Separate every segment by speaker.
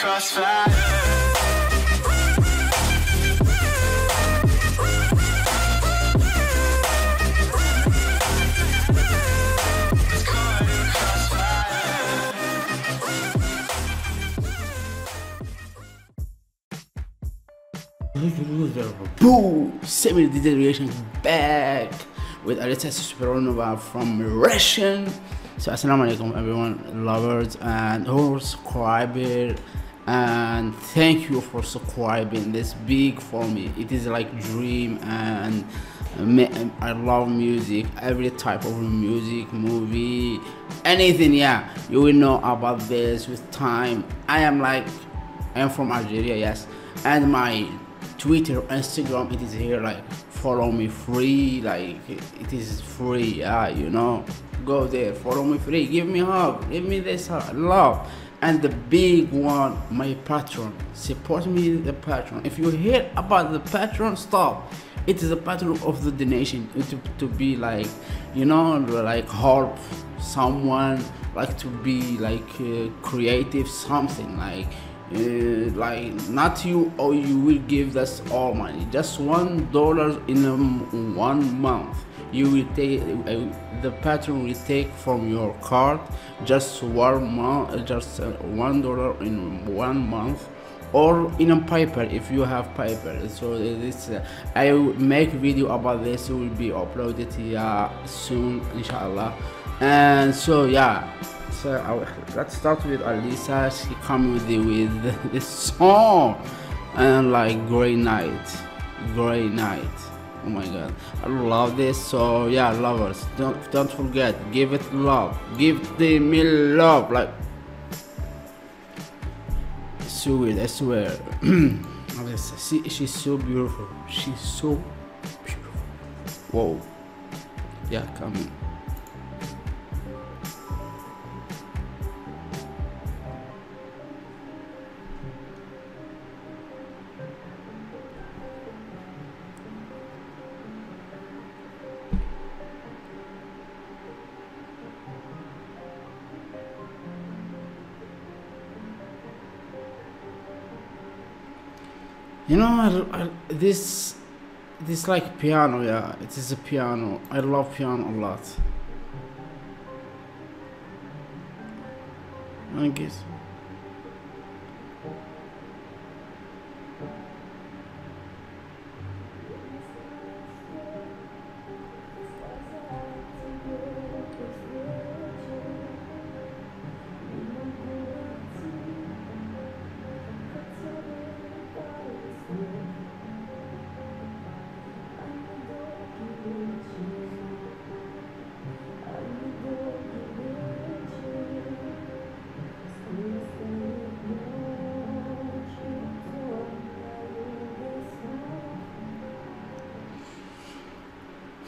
Speaker 1: Crossfire.
Speaker 2: Semi Degeneration back with Alisa Supronova from Russian. So assalamu alaikum everyone, lovers and subscriber and thank you for subscribing this big for me. It is like dream and I love music, every type of music, movie, anything. Yeah, you will know about this with time. I am like I am from Algeria, yes, and my Twitter, Instagram, it is here. Like follow me free, like it is free. Yeah, you know, go there, follow me free, give me hug, give me this hug, love. And the big one, my Patreon, support me the Patreon. If you hear about the Patreon, stop. It is a Patreon of the donation to, to be like, you know, like help someone, like to be like uh, creative, something like uh, like not you or you will give us all money just one dollar in one month you will take uh, the Patreon will take from your card just one month just uh, one dollar in one month or in a PayPal if you have PayPal. So this uh, i will make video about this it will be uploaded uh, soon inshallah. And so yeah. So will- let's start with Alisa. She come with the, with this song. And like great night, great night. Oh my god, I love this. So yeah, lovers, don't don't forget, give it love, give the me love. Like so weird, I swear. She, she's so beautiful. She's so beautiful. Whoa. Yeah, come You know, I, I, this this like piano, yeah. It is a piano. I love piano a lot. I guess.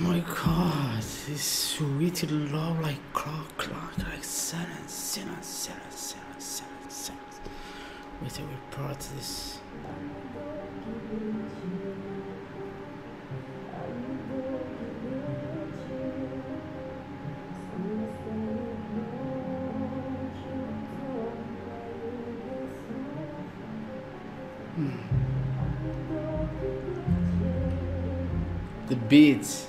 Speaker 2: My God, this sweet love like clock, clock, like silence, silence, silence, silence, silence, silence. Wait, I will part this. Hmm. The beats.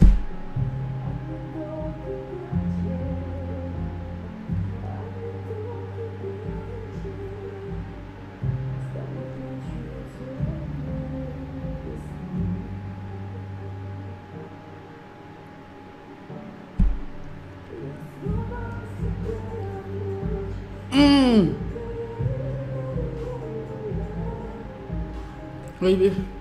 Speaker 2: Maybe.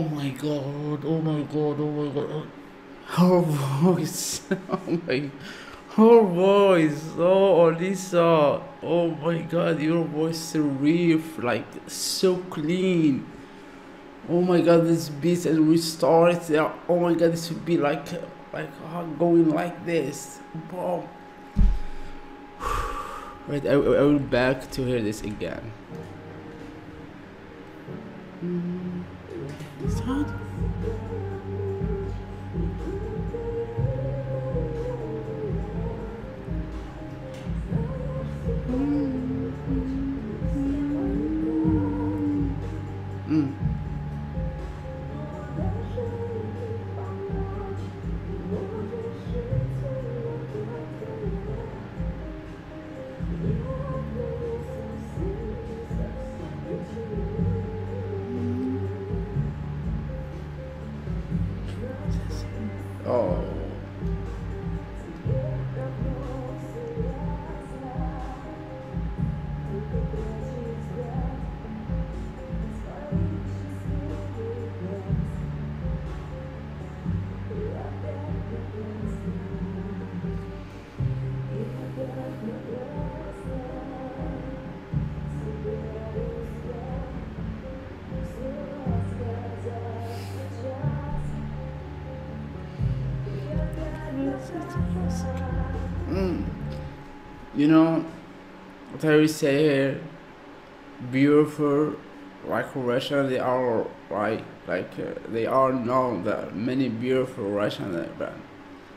Speaker 3: Oh my god, oh my god, oh my god. Her voice, oh my, her voice, oh Alisa, oh my god, your voice is riff, like so clean. Oh my god, this beat and we start there. Oh my god, this would be like, like uh, going like this. Boom. Wait, I, I will back to hear this again. Mm. Sound? Mm. Mm. You know what I will say here? Beautiful, like Russian, they are like like uh, they are known that many beautiful Russian band,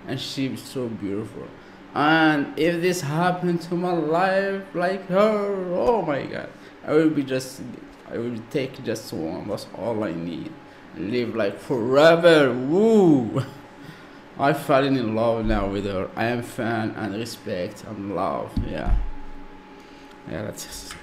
Speaker 3: and she's so beautiful. And if this happened to my life, like her, oh my God, I will be just, I will take just one. That's all I need. Live like forever. Woo! I fallen in love now with her. I am fan and respect and love. Yeah. Yeah, that's just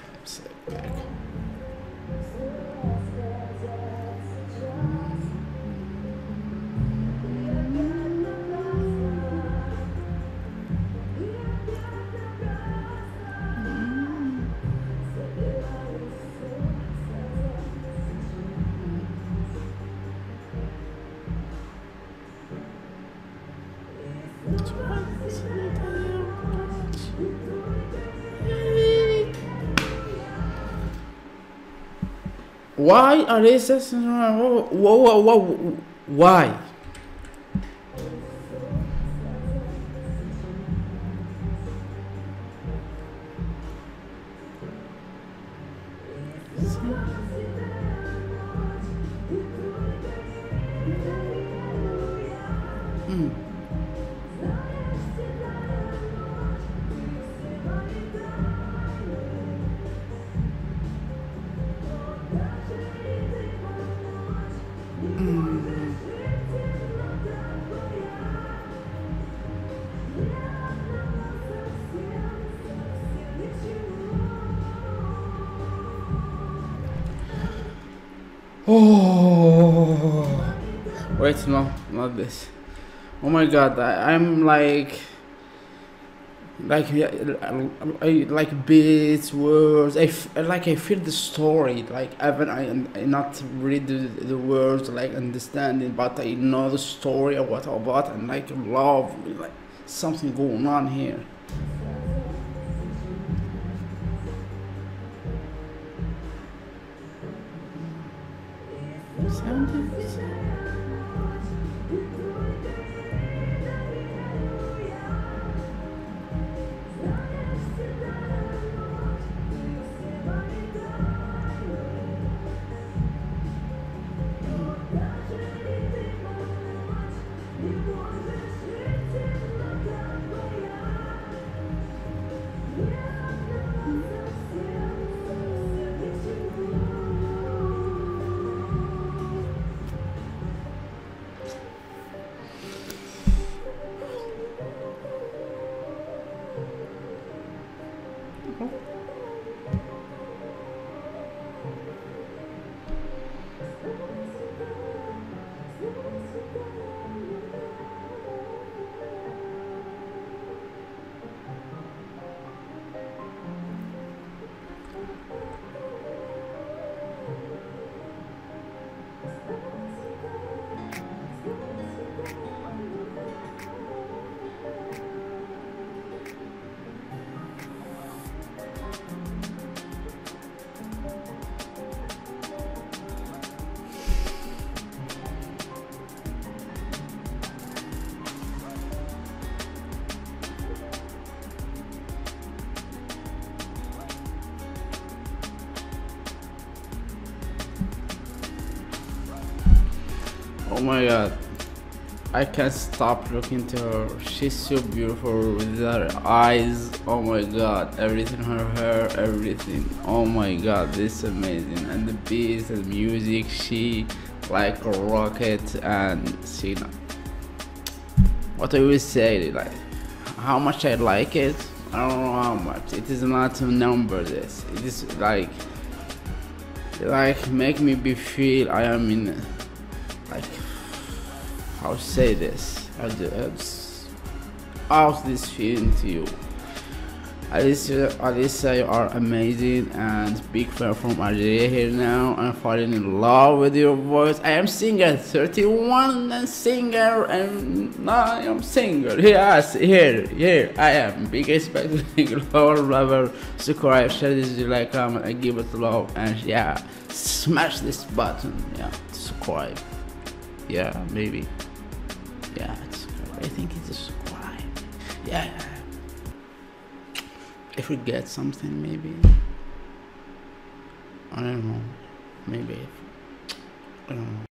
Speaker 3: Why are they whoa, why? Oh, wait, no, not this. Oh my god, I, I'm like, like, I, like bits, words. I f- like I feel the story. Like even I, I not read the, the words, like understanding, but I know the story of what about and like love, like something going on here. Sounds.
Speaker 2: Oh Oh my god. I can't stop looking to her. She's so beautiful with her eyes. Oh my god. Everything, her hair, everything. Oh my god, this is amazing. And the beats and music, she like a rocket and she what I will say like how much I like it I don't know how much it is not a number this it is like like make me be feel I am in to say this how to out this feeling to you Alicia, Alicia, you are amazing and big fan from Algeria here now. I'm falling in love with your voice. I am singer 31 and singer and now I am singer. Yes, here, here I am. Big respect lover, lover. Subscribe, share this like, comment, and give it love. And yeah, smash this button. Yeah, subscribe. Yeah, maybe. Yeah. If we get something maybe. I don't know. Maybe. I don't know